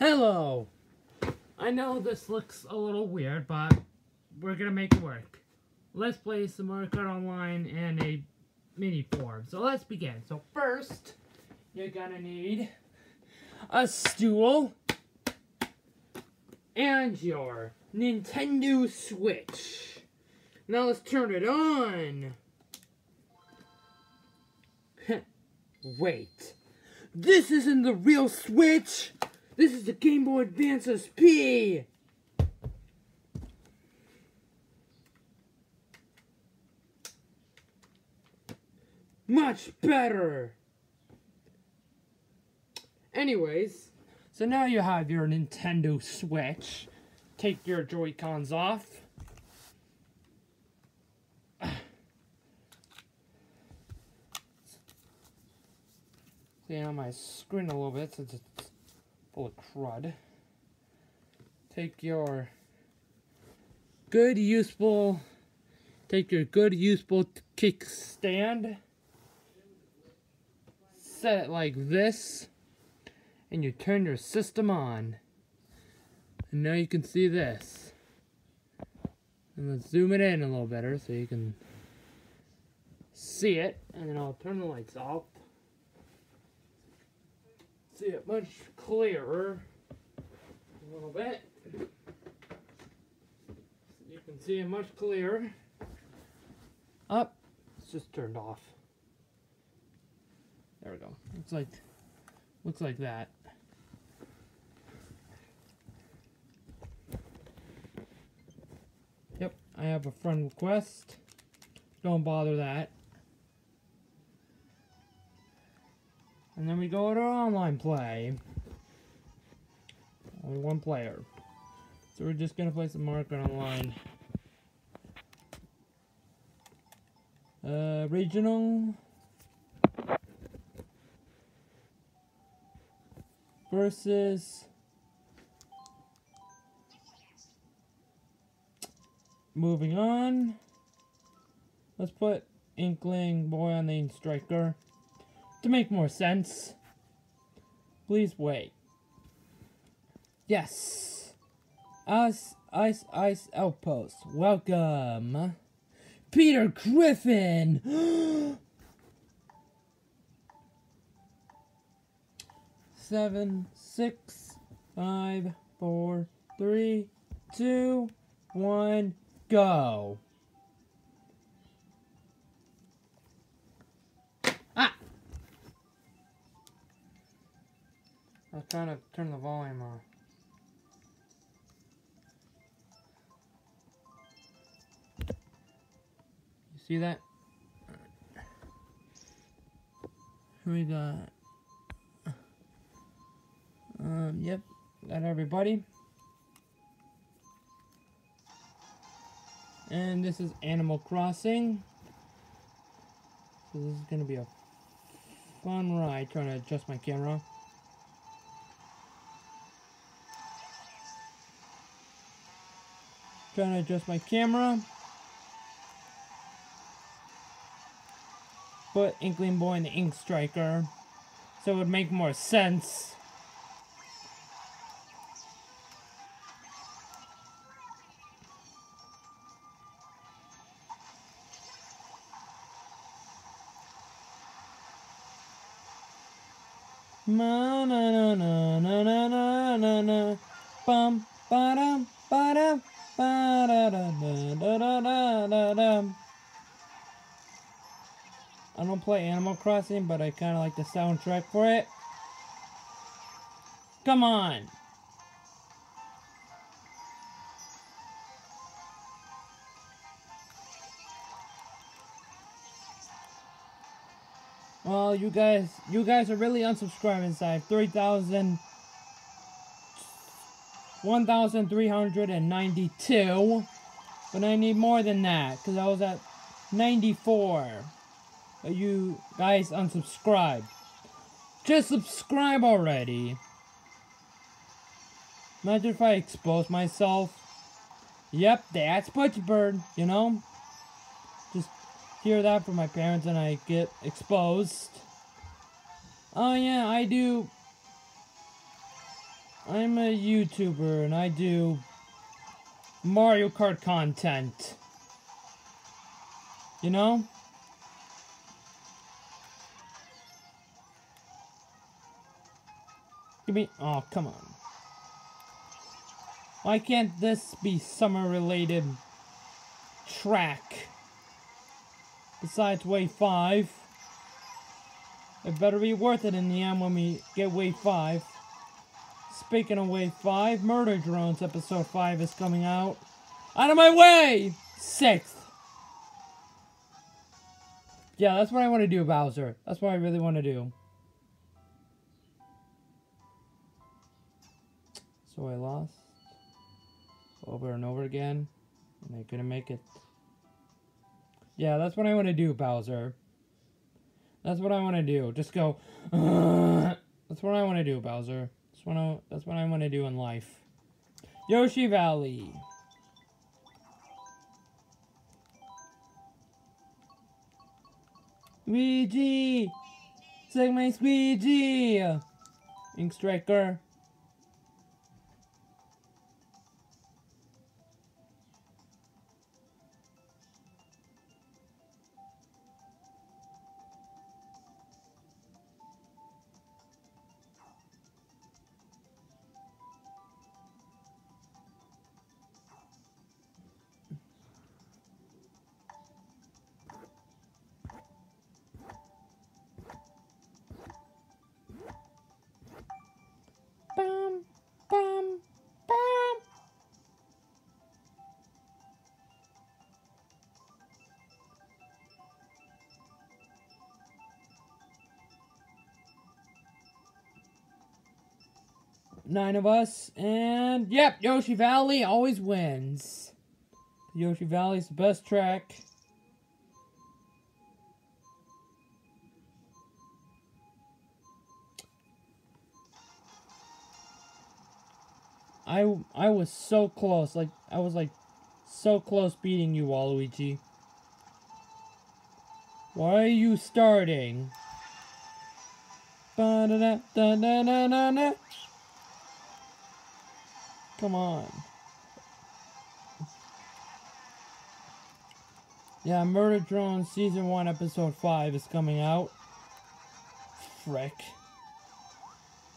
Hello! I know this looks a little weird, but we're gonna make it work. Let's play some Mario Kart Online in a mini form. So let's begin. So first, you're gonna need a stool and your Nintendo Switch. Now let's turn it on. Wait. This isn't the real Switch! This is the Game Boy Advance SP! Much better! Anyways, so now you have your Nintendo Switch. Take your Joy-Cons off. Clean out my screen a little bit since it's of crud. Take your good useful take your good useful kickstand set it like this and you turn your system on. And now you can see this. And let's zoom it in a little better so you can see it and then I'll turn the lights off see it much clearer a little bit. You can see it much clearer. Up, it's just turned off. There we go. Looks like, looks like that. Yep, I have a friend request. Don't bother that. And then we go to our online play. Only one player. So we're just gonna play some Mario Kart Online. Uh, regional. Versus. Moving on. Let's put Inkling Boy on the Striker to make more sense. Please wait. Yes. Ice, Ice, Ice Outpost. Welcome. Peter Griffin. Seven, six, five, four, three, two, one, go. Trying to turn the volume on. You see that? We got. Um, yep, got everybody. And this is Animal Crossing. So this is gonna be a fun ride trying to adjust my camera. trying to adjust my camera. Put Inkling Boy and the Ink Striker. So it would make more sense. Na na na na na na na na bum ba dum ba dum I don't play Animal Crossing, but I kind of like the soundtrack for it. Come on! Well, you guys, you guys are really unsubscribing, side. 3,000 1,392, but I need more than that, because I was at 94. You guys unsubscribe. Just subscribe already. Imagine if I expose myself. Yep, that's Budgiebird, you know? Just hear that from my parents and I get exposed. Oh yeah, I do... I'm a YouTuber and I do Mario Kart content. You know? Give me. Oh, come on. Why can't this be summer related track? Besides Wave 5. It better be worth it in the end when we get Wave 5. Speaking of Wave 5, Murder Drones Episode 5 is coming out. Out of my way! Sixth. Yeah, that's what I want to do, Bowser. That's what I really want to do. So I lost over and over again, and I couldn't make it. Yeah, that's what I want to do, Bowser. That's what I want to do. Just go. that's what I want to do, Bowser. That's what I. That's what I want to do in life. Yoshi Valley. Luigi! Take my squeegee! Ink Striker. Nine of us, and yep, Yoshi Valley always wins. Yoshi Valley's the best track. I I was so close. Like I was like so close beating you, Waluigi. Why are you starting? Ba-da-da-da-da-da-da. Come on. Yeah, Murder Drone Season 1, Episode 5 is coming out. Frick.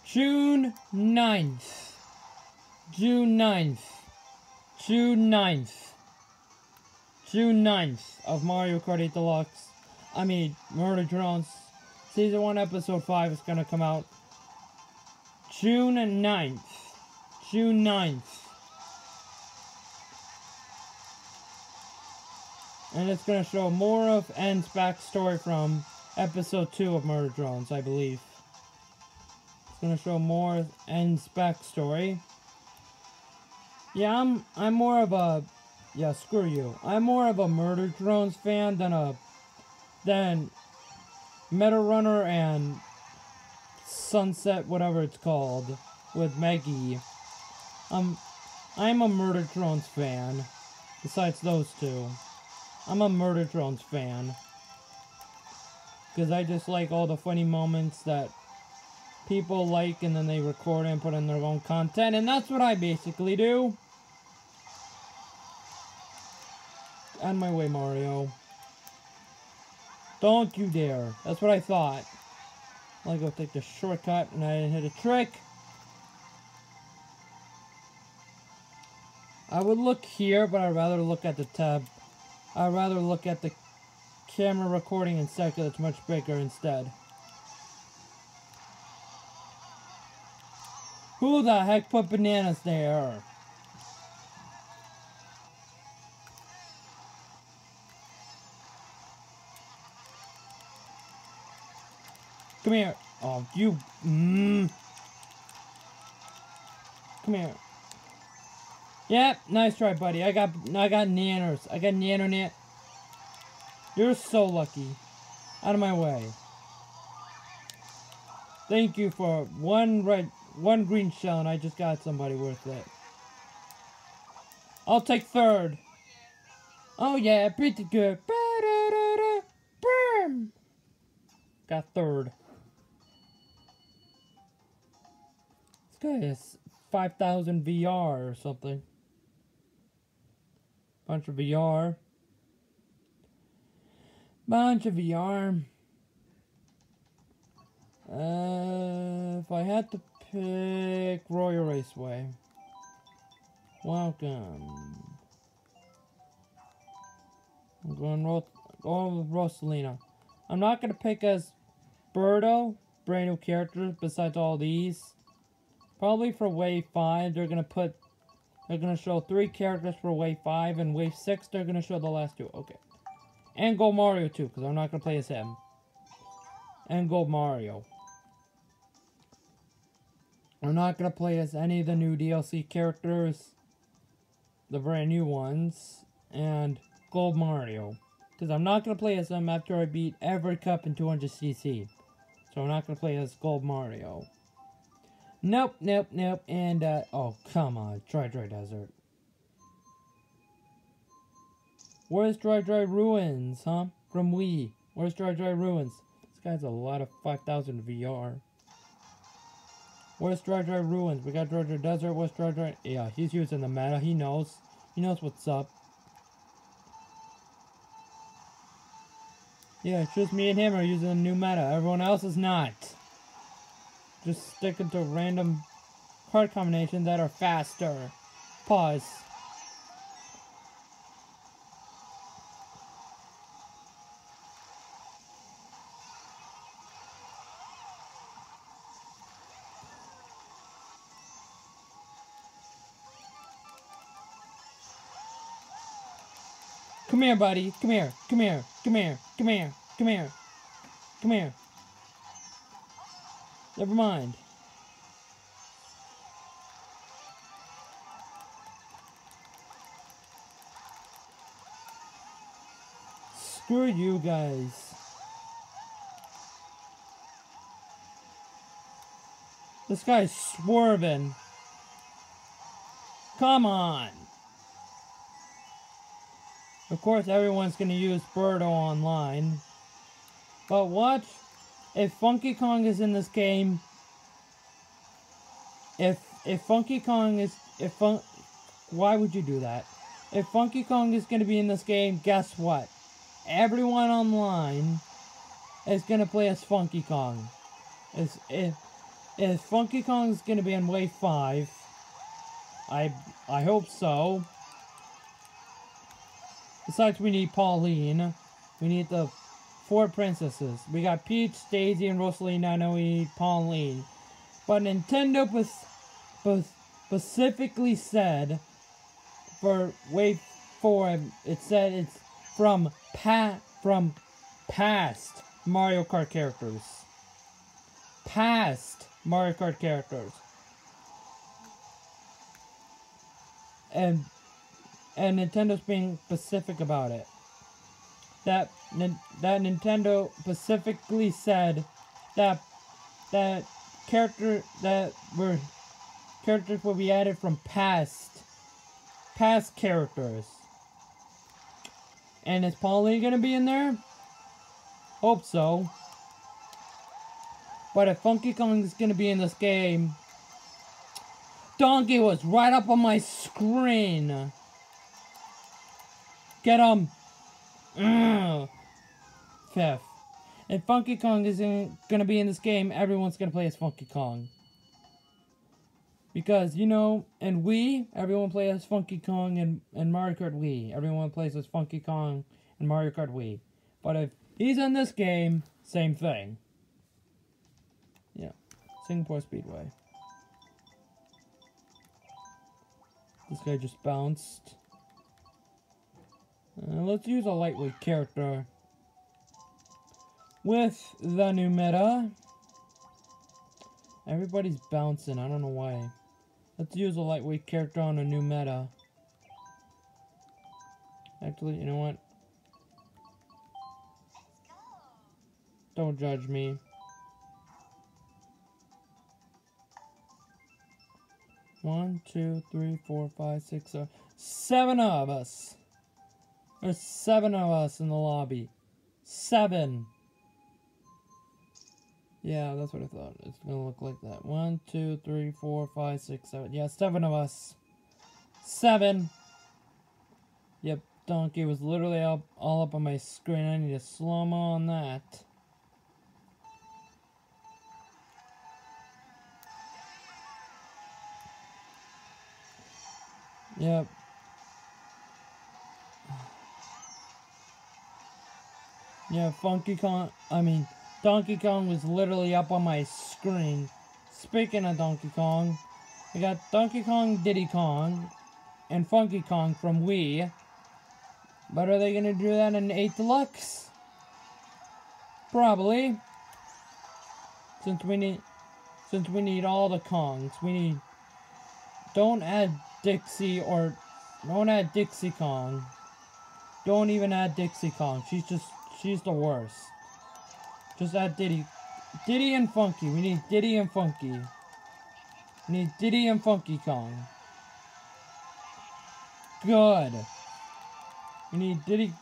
June 9th. June 9th. June 9th. June 9th of Mario Kart 8 Deluxe. I mean, Murder Drones. Season 1, Episode 5 is gonna come out June 9th. June 9th. And it's gonna show more of N's backstory from Episode 2 of Murder Drones, I believe. It's gonna show more of N's backstory. Yeah, I'm I'm more of a yeah, screw you. I'm more of a Murder Drones fan than a than Meta Runner and Sunset whatever it's called with Maggie. Um I'm a Murder Drones fan. Besides those two. I'm a Murder Drones fan. Because I just like all the funny moments that people like and then they record and put in their own content. And that's what I basically do. On my way, Mario. Don't you dare. That's what I thought. I'll go take the shortcut and I didn't hit a trick. I would look here, but I'd rather look at the tab. I'd rather look at the camera recording instead because it's much bigger instead. Who the heck put bananas there? Come here. Oh, you. Mm. Come here. Yep, nice try, buddy. I got, I got nanners. I got nano nan. You're so lucky. Out of my way. Thank you for one red, one green shell, and I just got somebody worth it. I'll take third. Oh yeah, pretty good. Boom. Got third. This guy is 5000 VR or something. Bunch of VR. Bunch of VR. Uh, if I had to pick Royal Raceway. Welcome. I'm going, Ro going with Rosalina. I'm not going to pick as Birdo, brand new characters besides all these. Probably for Wave 5, they're going to put, they're going to show three characters for Wave 5, and Wave 6, they're going to show the last two. Okay. And Gold Mario too, because I'm not going to play as him. And Gold Mario. I'm not going to play as any of the new DLC characters. The brand new ones. And Gold Mario. Because I'm not going to play as them after I beat every cup in 200cc. So I'm not going to play as Gold Mario. Nope, nope, nope. And, uh, oh, come on. Dry Dry Desert. Where's Dry Dry Ruins, huh? From Wii. Where's Dry Dry Ruins? This guy's a lot of 5,000 VR. Where's Dry Dry Ruins? We got Dry Dry Desert. Where's Dry Dry? Yeah, he's using the meta. He knows. He knows what's up. Yeah, it's just me and him are using the new meta. Everyone else is not. Just sticking to random card combinations that are faster. Pause. Come here, buddy. Come here. Come here. Come here. Come here. Come here. Come here. Never mind. Screw you guys. This guy's swerving. Come on. Of course, everyone's going to use Birdo online. But watch, if Funky Kong is in this game, if if Funky Kong is, if Fun, why would you do that? If Funky Kong is going to be in this game, guess what? Everyone online is going to play as Funky Kong. If, if, if Funky Kong is going to be in Wave 5, I, I hope so. Besides, we need Pauline. We need the four princesses. We got Peach, Daisy, and Rosalina. Need Pauline. But Nintendo specifically said for Wave 4, it said it's from pa from past Mario Kart characters. Past Mario Kart characters. And and Nintendo's being specific about it. That that Nintendo specifically said that that character that were characters will be added from past past characters. And is Pauline gonna be in there? Hope so. But if Funky Kong is gonna be in this game, Donkey was right up on my screen. Get him! Ugh. Fifth. If Funky Kong isn't gonna be in this game, everyone's gonna play as Funky Kong. Because, you know, in Wii, everyone plays as Funky Kong and, and Mario Kart Wii. Everyone plays as Funky Kong and Mario Kart Wii. But if he's in this game, same thing. Yeah. Singapore Speedway. This guy just bounced. Uh, let's use a lightweight character with the new meta. Everybody's bouncing, I don't know why. Let's use a lightweight character on a new meta. Actually, you know what? Don't judge me. One, two, three, four, five, six, seven. Seven of us. There's seven of us in the lobby. Seven. Yeah, that's what I thought. It's gonna look like that. One, two, three, four, five, six, seven. Yeah, seven of us. Seven. Yep, Donkey was literally up, all up on my screen. I need a slow-mo on that. Yep. Yeah, Funky Kong, I mean, Donkey Kong was literally up on my screen. Speaking of Donkey Kong, we got Donkey Kong, Diddy Kong, and Funky Kong from Wii. But are they gonna do that in 8 Deluxe? Probably. Since we need since we need all the Kongs. We need don't add Dixie or don't add Dixie Kong. Don't even add Dixie Kong. She's just she's the worst. Just add Diddy. Diddy and Funky. We need Diddy and Funky. We need Diddy and Funky Kong. Good. We need Diddy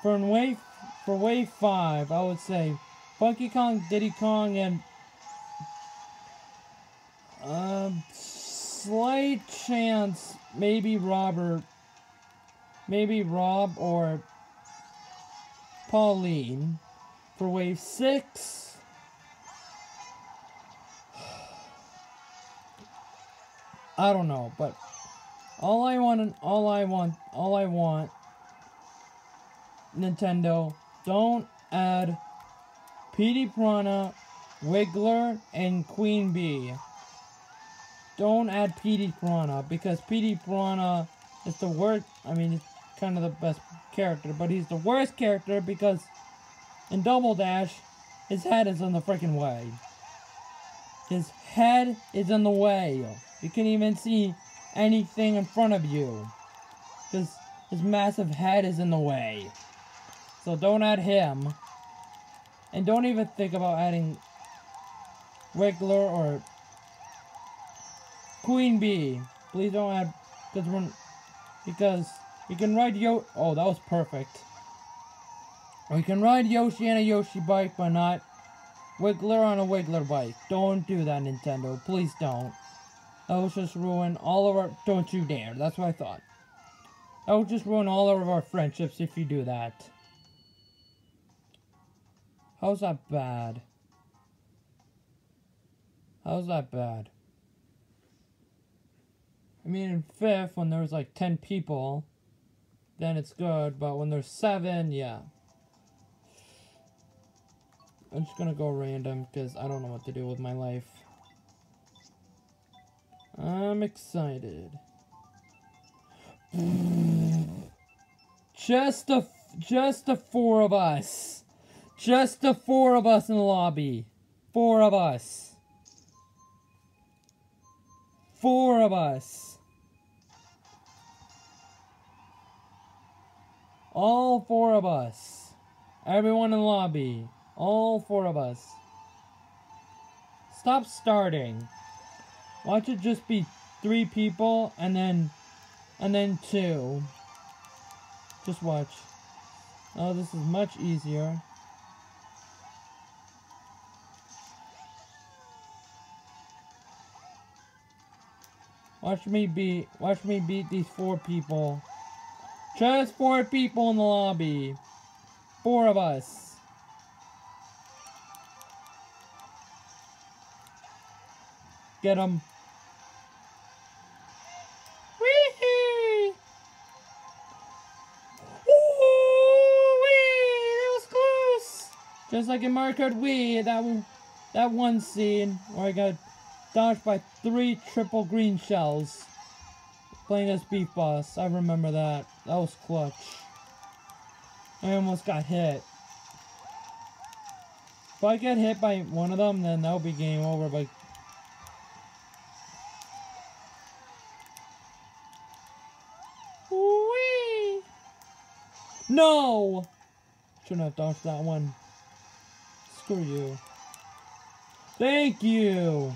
for wave for wave five. I would say Funky Kong, Diddy Kong, and um, slight chance maybe Robert, maybe Rob or Pauline for wave six. I don't know, but all I want, and all I want, all I want, Nintendo, don't add Petey Piranha, Wiggler, and Queen Bee. Don't add Petey Piranha, because Petey Piranha is the worst, I mean, he's kind of the best character, but he's the worst character because in Double Dash, his head is in the freaking way. His head is in the way. You can't even see anything in front of you. Because his massive head is in the way. So don't add him. And don't even think about adding Wiggler or Queen Bee. Please don't add because because you can ride Yo oh that was perfect. Or you can ride Yoshi on a Yoshi bike but not Wiggler on a Wiggler bike. Don't do that Nintendo. Please don't. That will just ruin all of our don't you dare. That's what I thought. That will just ruin all of our friendships if you do that. How's that bad? How's that bad? I mean, in fifth, when there's like 10 people, then it's good, but when there's seven, yeah. I'm just gonna go random because I don't know what to do with my life. I'm excited. Just the, just the four of us. Just the four of us in the lobby. Four of us. Four of us. All four of us. Everyone in the lobby. All four of us. Stop starting. Watch it just be three people and then and then two. Just watch. Oh, this is much easier. Watch me beat watch me beat these four people. Just four people in the lobby. Four of us. Get them. Wee! That was close. Just like in Mario Kart Wii, that one, that one scene where I got dodged by three triple green shells. Playing as Beef Boss. I remember that. That was clutch. I almost got hit. If I get hit by one of them, then that'll be game over. But No! Shouldn't have dodged that one. Screw you. Thank you!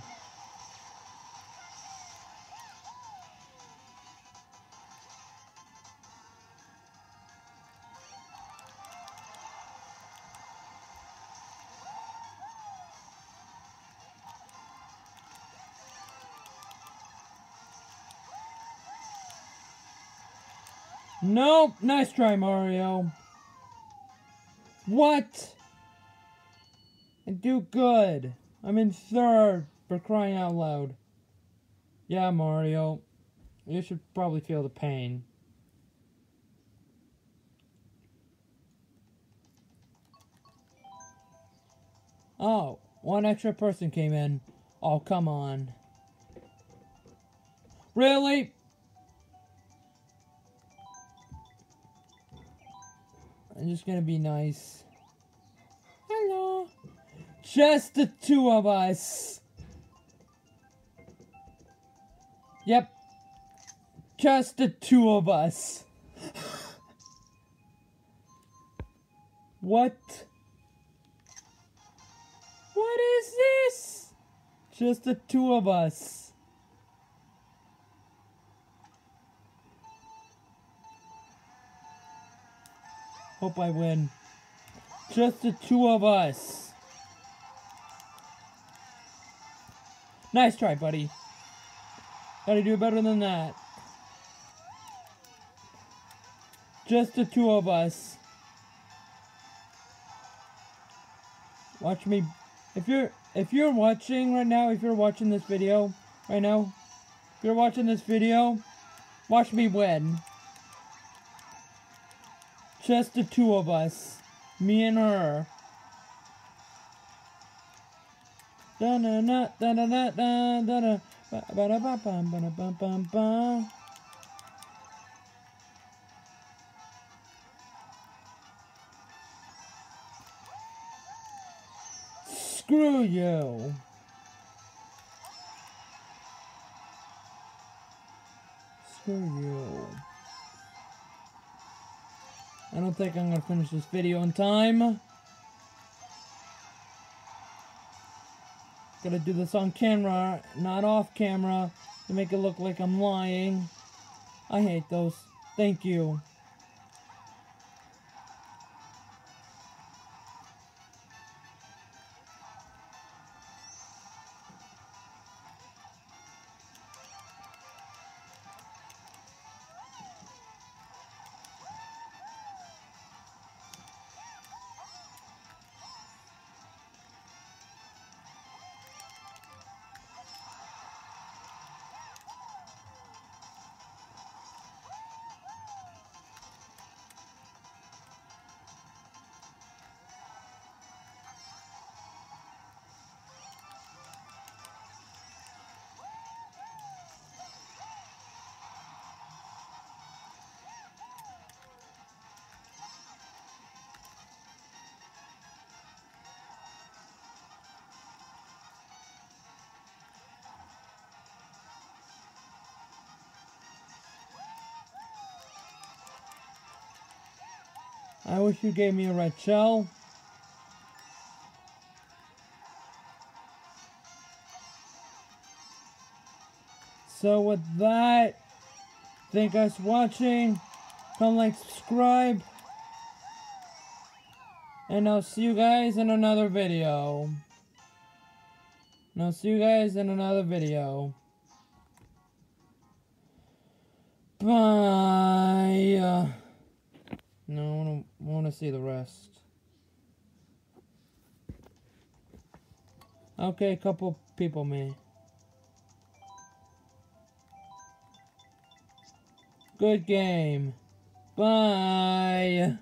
Nope. Nice try, Mario. What? I do good. I'm in third for crying out loud. Yeah, Mario. You should probably feel the pain. Oh, one extra person came in. Oh, come on. Really? I'm just gonna be nice. Hello. Just the two of us. Yep. Just the two of us. what? What is this? Just the two of us. Hope I win. Just the two of us. Nice try, buddy. Gotta do better than that. Just the two of us. Watch me. If you're if you're watching right now, if you're watching this video right now, if you're watching this video, watch me win. Just the two of us. Me and her. Da na na da da da da da da ba ba da ba ba da bum bum bum. Screw you. Screw you. I don't think I'm gonna finish this video in time. Gotta do this on camera, not off camera, to make it look like I'm lying. I hate those. Thank you. I wish you gave me a red shell. So with that, thank guys for watching. Come like, subscribe. And I'll see you guys in another video. And I'll see you guys in another video. Bye. No, I want to see the rest. Okay, a couple people may. Good game. Bye.